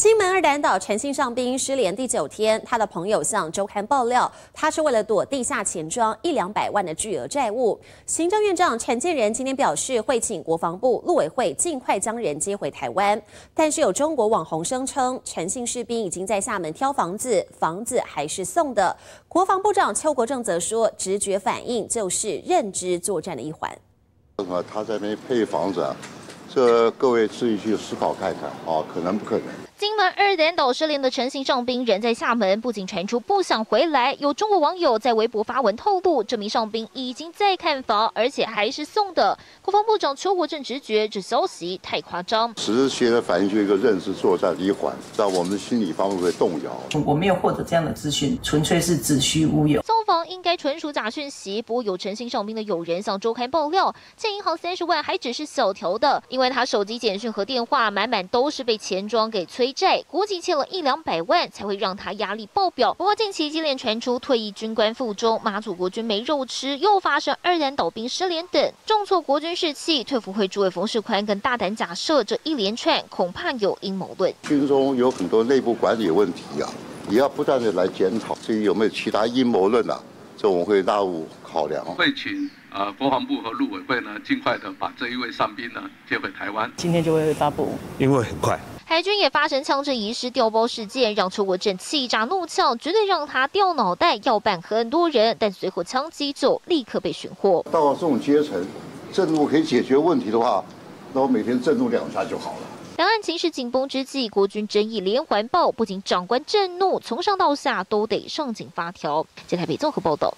金门二胆岛陈姓上兵失联第九天，他的朋友向周刊爆料，他是为了躲地下钱庄一两百万的巨额债务。行政院长陈建仁今天表示，会请国防部、陆委会尽快将人接回台湾。但是有中国网红声称，陈姓士兵已经在厦门挑房子，房子还是送的。国防部长邱国正则说，直觉反应就是认知作战的一环。什么？他在那配房子啊？这各位自己去思考看看啊，可能不可能？金门二点岛失联的陈姓上兵人在厦门，不仅传出不想回来，有中国网友在微博发文透露，这名上兵已经在看房，而且还是送的。国防部长邱国正直觉这消息太夸张，只是现在反映出一个认识作战的一环，让我们的心理方面会动摇。我没有获得这样的资讯，纯粹是子虚乌有。应该纯属假讯息，不过有诚心上兵的友人向周刊爆料，欠银行三十万还只是小条的，因为他手机简讯和电话满满都是被钱庄给催。债估计欠了一两百万，才会让他压力爆表。不过近期接连传出退役军官腹中，马祖国军没肉吃，又发生二人倒兵失联等，重挫国军士气。退服会主委冯世宽更大胆假设，这一连串恐怕有阴谋论。军中有很多内部管理问题啊，也要不断的来检讨。至于有没有其他阴谋论啊，这我们会纳入考量。会请呃国防部和陆委会呢，尽快的把这一位上兵呢接回台湾。今天就会发布，因为很快。海军也发生枪支遗失掉包事件，让邱国正气炸怒呛，绝对让他掉脑袋，要办很多人。但随后枪击就立刻被寻获。到了这种阶层，震怒可以解决问题的话，那我每天震怒两下就好了。两岸情势紧绷之际，国军争议连环爆，不仅长官震怒，从上到下都得上紧发条。接台北综合报道。